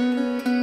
Música